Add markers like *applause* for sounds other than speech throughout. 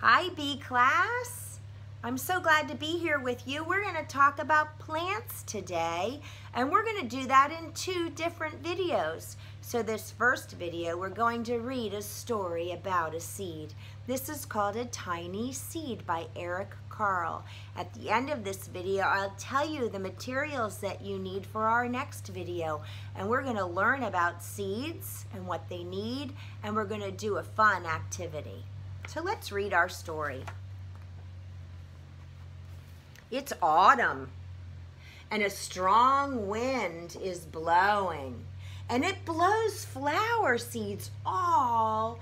Hi, B class. I'm so glad to be here with you. We're going to talk about plants today, and we're going to do that in two different videos. So this first video, we're going to read a story about a seed. This is called A Tiny Seed by Eric Carle. At the end of this video, I'll tell you the materials that you need for our next video. And we're going to learn about seeds and what they need, and we're going to do a fun activity. So let's read our story. It's autumn, and a strong wind is blowing, and it blows flower seeds all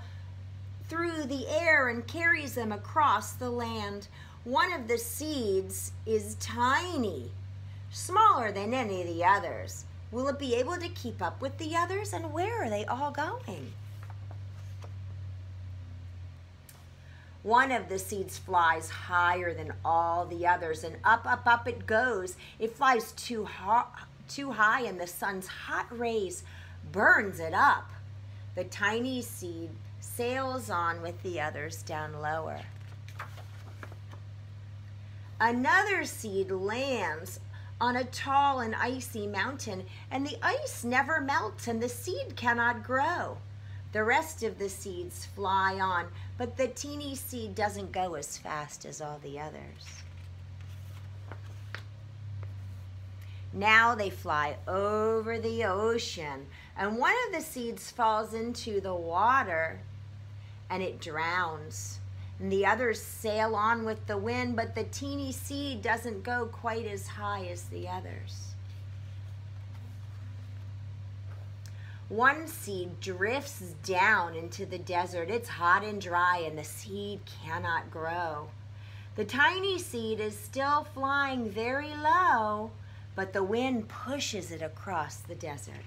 through the air and carries them across the land. One of the seeds is tiny, smaller than any of the others. Will it be able to keep up with the others, and where are they all going? One of the seeds flies higher than all the others, and up, up, up it goes. It flies too, too high, and the sun's hot rays burns it up. The tiny seed sails on with the others down lower. Another seed lands on a tall and icy mountain, and the ice never melts, and the seed cannot grow. The rest of the seeds fly on, but the teeny seed doesn't go as fast as all the others. Now they fly over the ocean, and one of the seeds falls into the water and it drowns. And the others sail on with the wind, but the teeny seed doesn't go quite as high as the others. One seed drifts down into the desert. It's hot and dry and the seed cannot grow. The tiny seed is still flying very low, but the wind pushes it across the desert.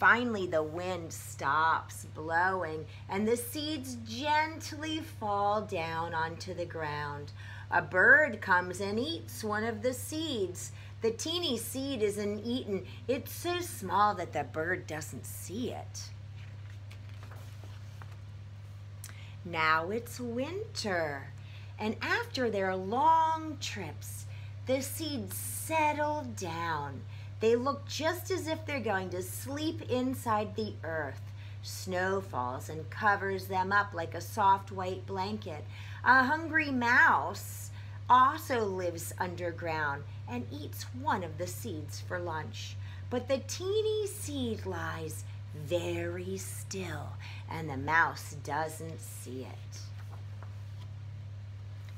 Finally, the wind stops blowing and the seeds gently fall down onto the ground. A bird comes and eats one of the seeds. The teeny seed isn't eaten. It's so small that the bird doesn't see it. Now it's winter. And after their long trips, the seeds settle down. They look just as if they're going to sleep inside the earth. Snow falls and covers them up like a soft white blanket. A hungry mouse also lives underground and eats one of the seeds for lunch. But the teeny seed lies very still and the mouse doesn't see it.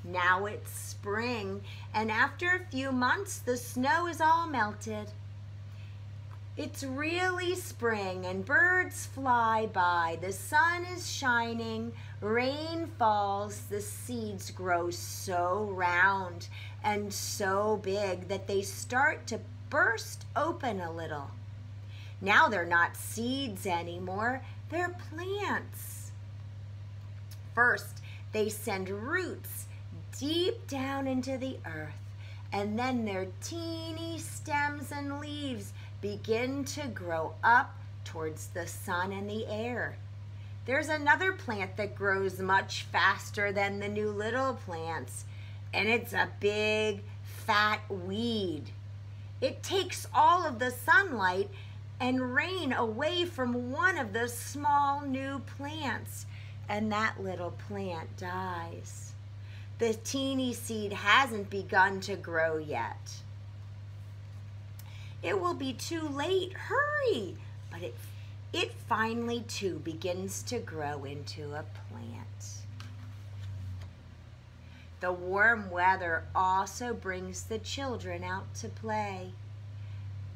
Now it's spring and after a few months the snow is all melted. It's really spring and birds fly by. The sun is shining, rain falls, the seeds grow so round and so big that they start to burst open a little. Now they're not seeds anymore, they're plants. First, they send roots deep down into the earth, and then their teeny stems and leaves begin to grow up towards the sun and the air. There's another plant that grows much faster than the new little plants, and it's a big, fat weed. It takes all of the sunlight and rain away from one of the small new plants, and that little plant dies. The teeny seed hasn't begun to grow yet. It will be too late. Hurry! But it, it finally, too, begins to grow into a plant. The warm weather also brings the children out to play.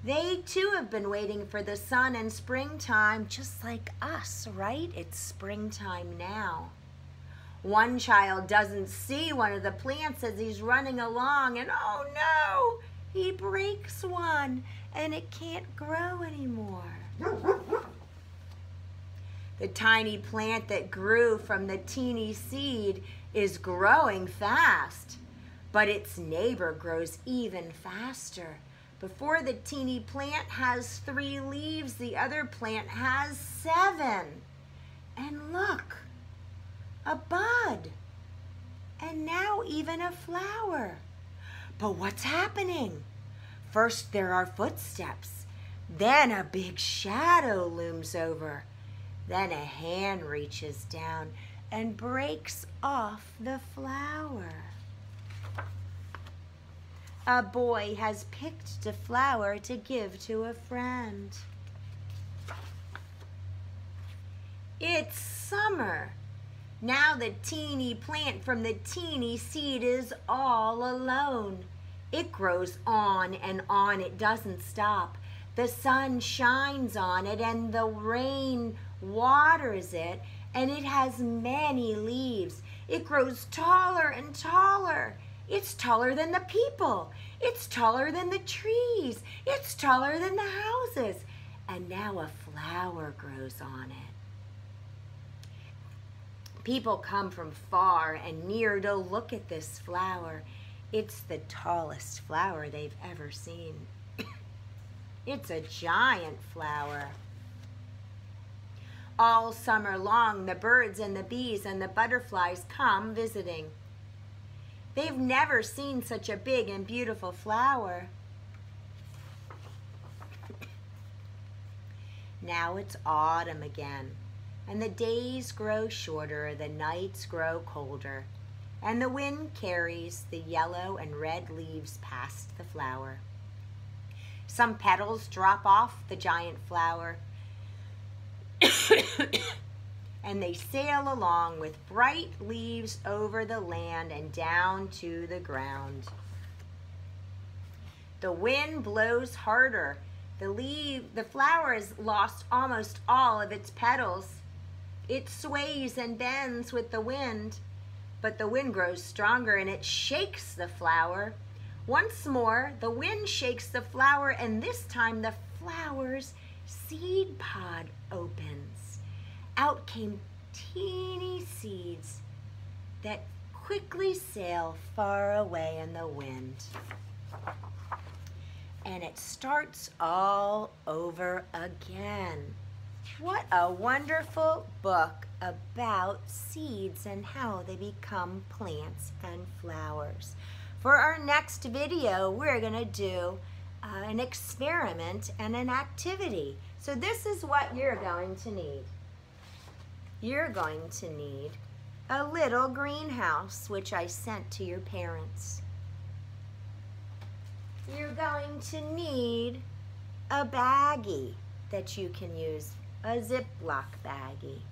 They too have been waiting for the sun and springtime just like us, right? It's springtime now. One child doesn't see one of the plants as he's running along and oh no, he breaks one and it can't grow anymore. The tiny plant that grew from the teeny seed is growing fast, but its neighbor grows even faster. Before the teeny plant has three leaves, the other plant has seven. And look, a bud, and now even a flower. But what's happening? First there are footsteps, then a big shadow looms over, then a hand reaches down and breaks off the flower. A boy has picked a flower to give to a friend. It's summer. Now the teeny plant from the teeny seed is all alone. It grows on and on, it doesn't stop. The sun shines on it and the rain waters it and it has many leaves. It grows taller and taller. It's taller than the people. It's taller than the trees. It's taller than the houses. And now a flower grows on it. People come from far and near to look at this flower. It's the tallest flower they've ever seen. *coughs* it's a giant flower. All summer long, the birds and the bees and the butterflies come visiting. They've never seen such a big and beautiful flower. *coughs* Now it's autumn again, and the days grow shorter, the nights grow colder, and the wind carries the yellow and red leaves past the flower. Some petals drop off the giant flower, *coughs* and they sail along with bright leaves over the land and down to the ground. The wind blows harder. The leaf, the flower has lost almost all of its petals. It sways and bends with the wind, but the wind grows stronger and it shakes the flower. Once more, the wind shakes the flower, and this time the flower's seed pod opens. Out came teeny seeds that quickly sail far away in the wind. And it starts all over again. What a wonderful book about seeds and how they become plants and flowers. For our next video, we're going to do uh, an experiment and an activity. So this is what you're going to need. You're going to need a little greenhouse, which I sent to your parents. You're going to need a baggie that you can use, a Ziploc baggie.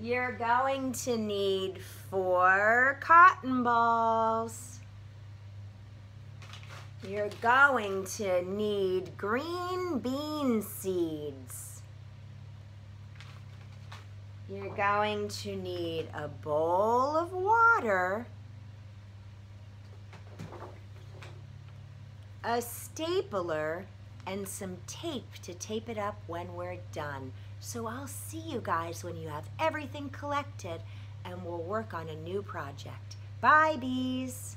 You're going to need four cotton balls. You're going to need green bean seeds. You're going to need a bowl of water, a stapler, and some tape to tape it up when we're done. So I'll see you guys when you have everything collected and we'll work on a new project. Bye, bees.